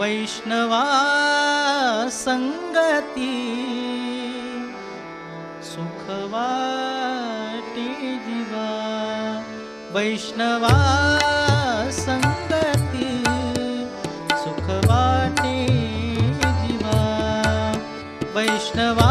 वैष्णवा सङ्गति सुखवाटी वैष्णवा सङ्गति सुखवाटी जीवा। वैष्णवा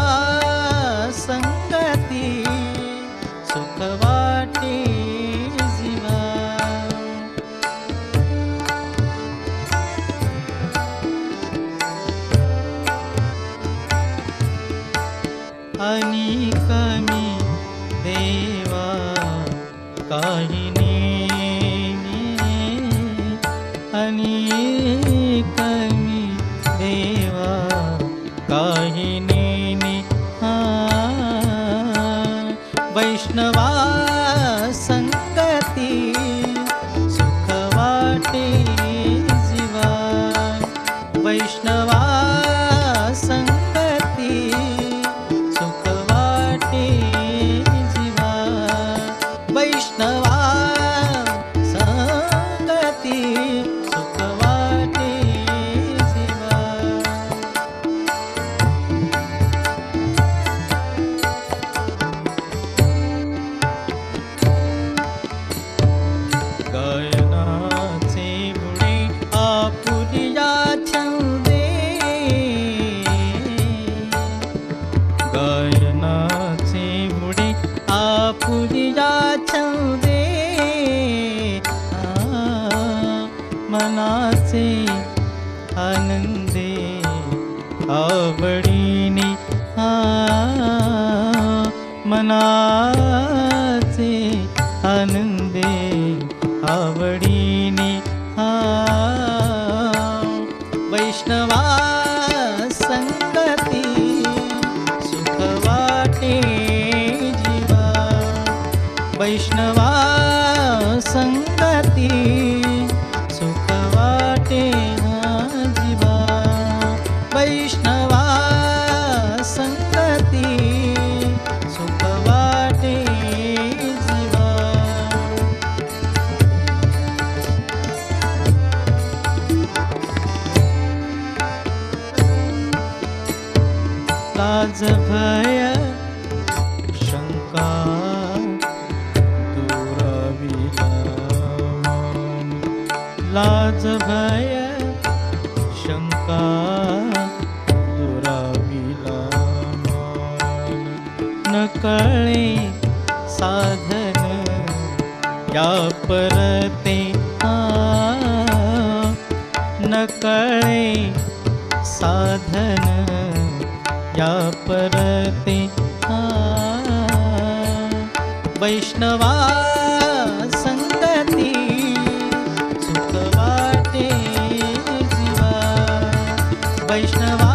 वैष्णवा मनाचे आनंदे आवडीने आ मनाचे आनंदे आवडीने आ. वैष्णवा संगती सुखवाटे जीवा. वैष्णवा लाज भय शंका दुराविला लाज शंका दुराविला न कळे साधन या परते न कळे साधन या परते आ। वैष्णवा संगती सुखवाटे जीवा। वैष्णवा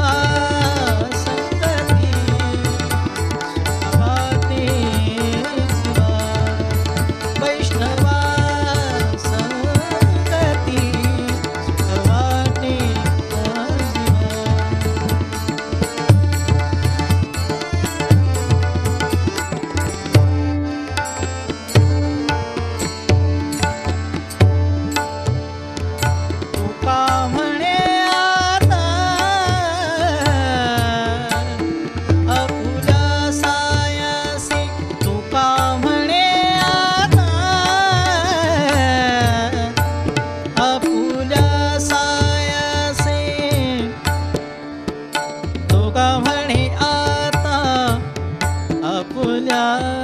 म्हणी आता अपुल्या